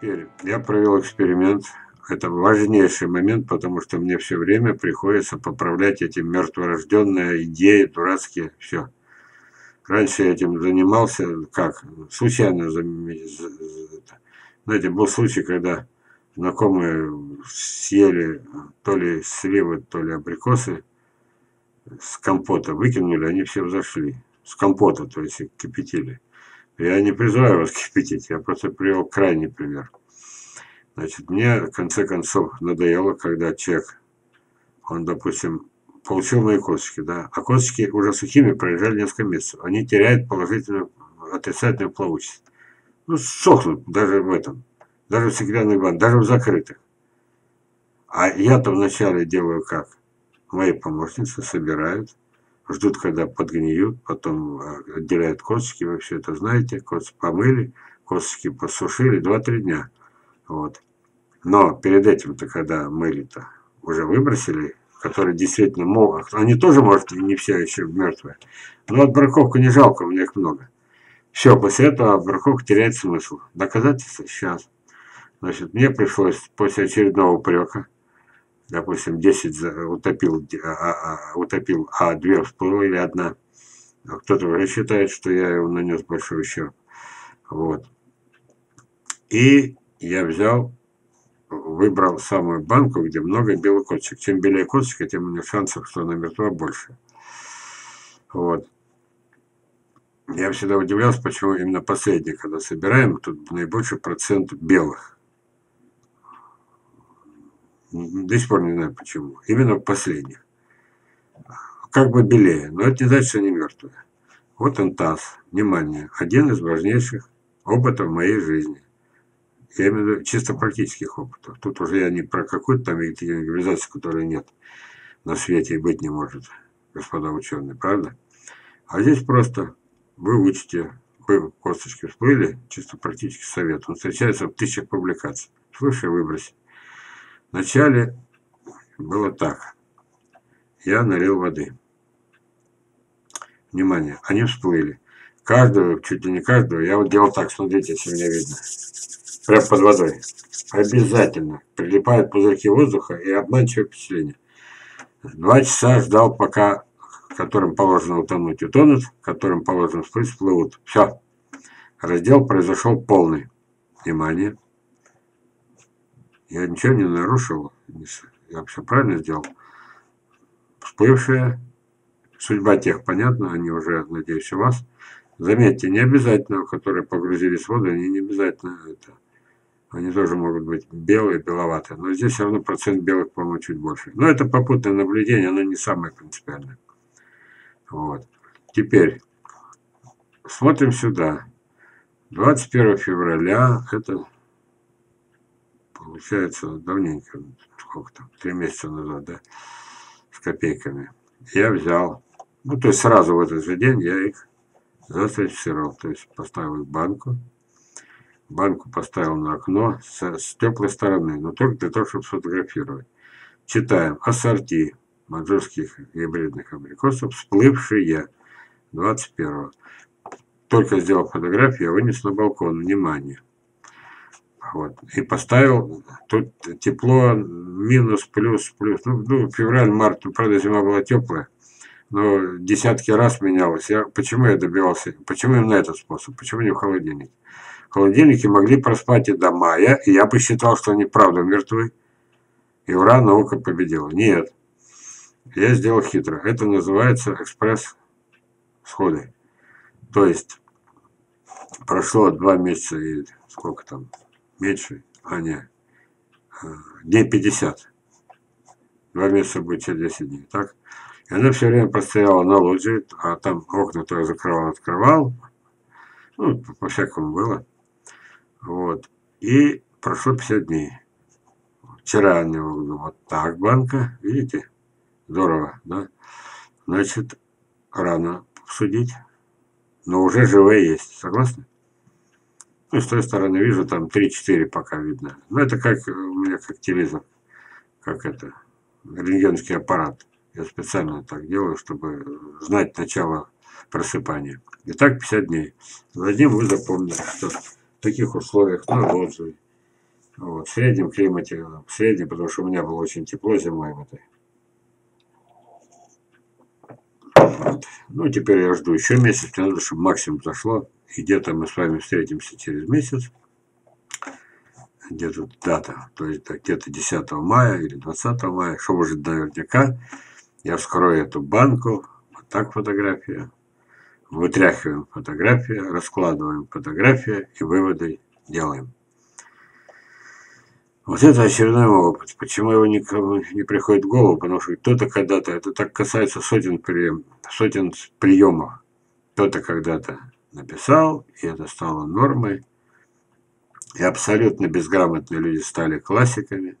Теперь я провел эксперимент. Это важнейший момент, потому что мне все время приходится поправлять эти мертворожденные идеи, дурацкие, все. Раньше я этим занимался, как, случайно, знаете, был случай, когда знакомые съели то ли сливы, то ли абрикосы с компота, выкинули, они все взошли. С компота, то есть кипятили. Я не призываю вас кипятить, я просто привел крайний пример. Значит, мне в конце концов надоело, когда человек, он, допустим, получил мои косточки, да, а косточки уже сухими проезжали несколько месяцев. Они теряют положительную, отрицательную плавучесть. Ну, сохнут даже в этом, даже в стеклянных банках, даже в закрытых. А я-то вначале делаю как? Мои помощницы собирают, ждут, когда подгниют, потом э, отделяют косточки, вы все это знаете, косточки помыли, косточки посушили 2-3 дня. Вот. Но перед этим-то, когда мыли-то, уже выбросили, которые действительно могут, они тоже, может, не все еще мертвые, но от браковку не жалко, у меня их много. Все, после этого браковка теряет смысл. Доказательства сейчас. Значит, мне пришлось после очередного упрека, допустим, 10 утопил, а, а, а, утопил, а две всплыло или одна. Кто-то уже считает, что я его нанес большой ущерб. Вот. И я взял, выбрал самую банку, где много белых косточек. Чем белее косточка, тем у меня шансов, что она мертва, больше. Вот. Я всегда удивлялся, почему именно последний, когда собираем, тут наибольший процент белых. До сих пор не знаю почему. Именно последних. Как бы белее, но это не значит, что они мертвые. Вот он таз. Внимание. Один из важнейших опытов моей жизни. Я имею в виду чисто практических опытов. Тут уже я не про какую-то там организацию, которой нет на свете и быть не может, господа ученые, правда? А здесь просто вы учите, вы косточки всплыли, чисто практический совет. Он встречается в тысячах публикаций. Слушай, выбрось. Вначале было так. Я налил воды. Внимание, они всплыли. Каждого, чуть ли не каждого, я вот делал так, смотрите, если меня видно. Прям под водой. Обязательно. Прилипают пузырьки воздуха и обманчивое впечатление. Два часа ждал, пока которым положено утонуть, утонут, которым положено всплыть, всплывут. Все. Раздел произошел полный. Внимание. Я ничего не нарушил, я все правильно сделал. Всплывшая, судьба тех понятна, они уже, надеюсь, у вас. Заметьте, не обязательно, которые погрузились в воду, они не обязательно это. Они тоже могут быть белые, беловатые. Но здесь все равно процент белых, по-моему, чуть больше. Но это попутное наблюдение, оно не самое принципиальное. Вот. Теперь смотрим сюда. 21 февраля, это получается давненько, сколько там, три месяца назад, да, с копейками. Я взял, ну, то есть сразу в этот же день я их засертифицировал, то есть поставил их в банку, банку поставил на окно с, с теплой стороны, но только для того, чтобы сфотографировать. Читаем. Ассорти манжурских гибридных абрикосов, всплывшие 21 Только сделал фотографию, я вынес на балкон. Внимание. Вот. И поставил, тут тепло, минус, плюс, плюс. Ну, ну февраль, март, ну, правда, зима была теплая, но десятки раз менялось. Я, почему я добивался, почему именно этот способ, почему не в холодильнике? В холодильнике могли проспать и до мая, и я посчитал, что они правда мертвы. И ура, наука победила. Нет. Я сделал хитро. Это называется экспресс-сходы. То есть прошло два месяца и сколько там, меньше, а не, э, дней 50. Два месяца будет через 10 дней, так? И она все время постояла на лоджии, а там окна то я закрывал, открывал. Ну, по-всякому было. Вот. И прошло 50 дней. Вчера они вот так банка, видите? Здорово, да? Значит, рано судить. Но уже живые есть. Согласны? Ну, с той стороны вижу, там 3-4 пока видно. Ну, это как у меня как телевизор. Как это? Рентгенский аппарат. Я специально так делаю, чтобы знать начало просыпания. Итак, 50 дней. Вадим, вы запомнили, что в таких условиях на лоджии Вот, в среднем климате, в среднем, потому что у меня было очень тепло зимой в этой. Вот. Ну, теперь я жду еще месяц, надо, чтобы максимум зашло. И где-то мы с вами встретимся через месяц. Где тут дата? То есть где-то 10 мая или 20 мая, чтобы уже наверняка я вскрою эту банку. Вот так фотография. Вытряхиваем фотографию, раскладываем фотографию и выводы делаем. Вот это очередной опыт. Почему его никому не приходит в голову? Потому что кто-то когда-то, это так касается сотен, прием, сотен приемов. Кто-то когда-то написал, и это стало нормой. И абсолютно безграмотные люди стали классиками.